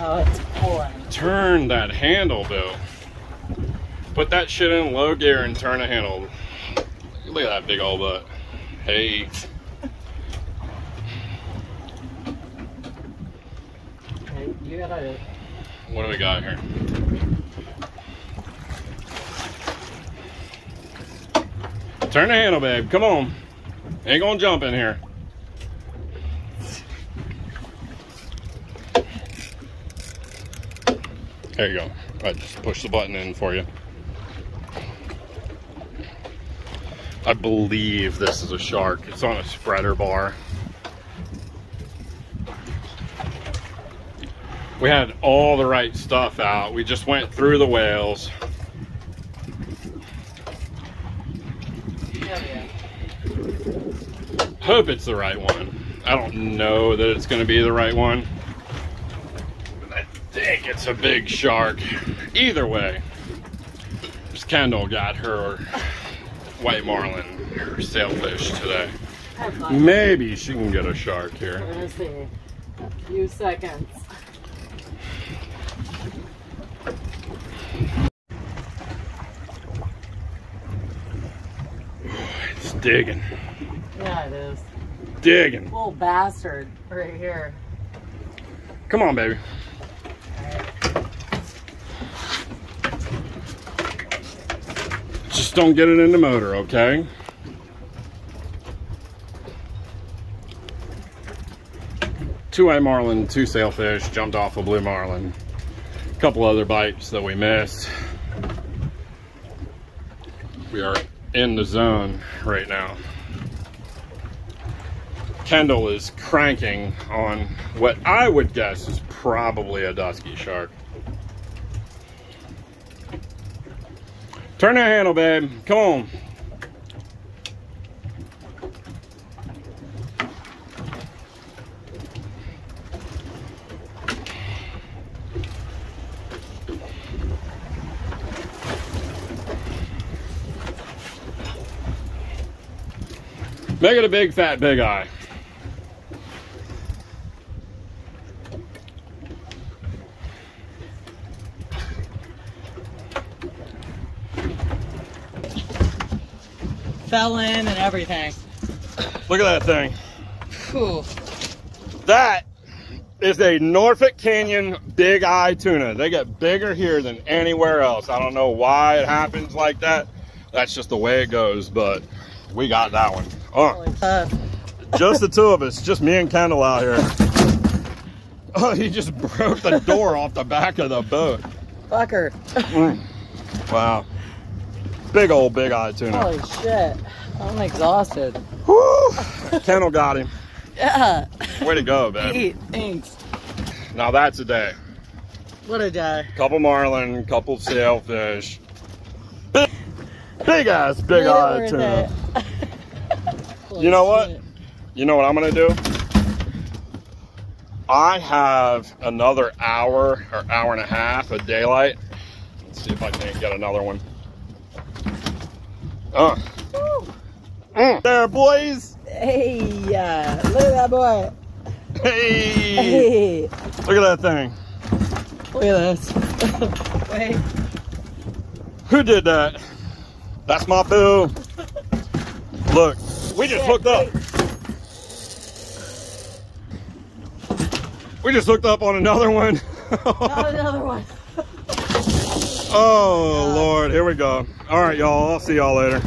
Oh, it's. Turn that handle, Bill. Put that shit in low gear and turn the handle. Look at that big old butt. Hey. You gotta. What do we got here? Turn the handle, babe. Come on. Ain't gonna jump in here. There you go. I just push the button in for you. I believe this is a shark. It's on a spreader bar. We had all the right stuff out. We just went through the whales. Hope it's the right one. I don't know that it's going to be the right one. But I think it's a big shark. Either way, Miss Kendall got her white marlin, her sailfish today. Maybe she can get a shark here. We're gonna see. A few seconds. It's digging, Yeah, it is. digging. Little bastard right here. Come on, baby. Just don't get it in the motor, okay? Two white marlin, two sailfish, jumped off a blue marlin. A couple other bites that we missed. We are in the zone right now. Kendall is cranking on what I would guess is probably a dusky shark. Turn that handle, babe. Come on. Make it a big fat big eye. Fell in and everything. Look at that thing. Whew. That is a Norfolk Canyon big eye tuna. They get bigger here than anywhere else. I don't know why it happens like that. That's just the way it goes, but we got that one. Oh, Holy just the two of us, just me and Kendall out here. Oh, he just broke the door off the back of the boat. Fucker. Mm. Wow. Big old big eye tuna. Holy shit. I'm exhausted. Woo! Kendall got him. Yeah. Way to go, babe. Eat. Thanks. Now that's a day. What a day. Couple marlin, couple sailfish. Big, big ass, big Made eye tuna. You know what? You know what I'm gonna do? I have another hour or hour and a half of daylight. Let's see if I can't get another one. Uh. Mm. There, boys. Hey, uh, look at that boy. Hey. Hey, Look at that thing. look at this. Wait. Who did that? That's my boo. Look, we just hooked up. We just hooked up on another one. Not another one. oh, Lord. Here we go. All right, y'all. I'll see y'all later.